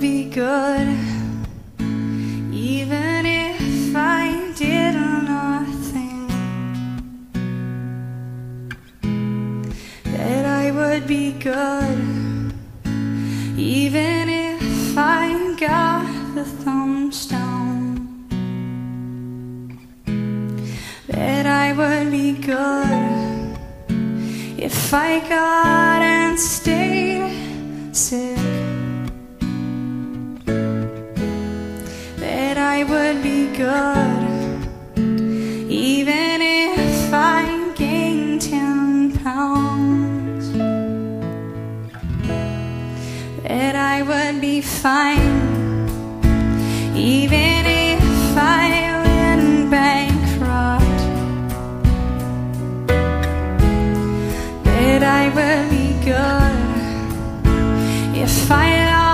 be good. Even if I did nothing That I would be good. Even if I got the thumbs down That I would be good. If I got and stayed I would be good even if I gained ten pounds. Bet I would be fine even if I went bankrupt. Bet I would be good if I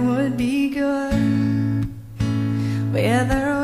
would be good. Whether